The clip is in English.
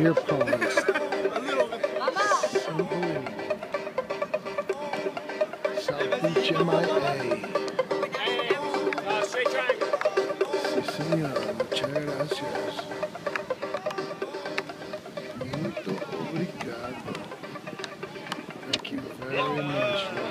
Deer Pond. South Beach, MIA. Sí, señor. Muchas gracias. Muito obrigado. Thank you very much.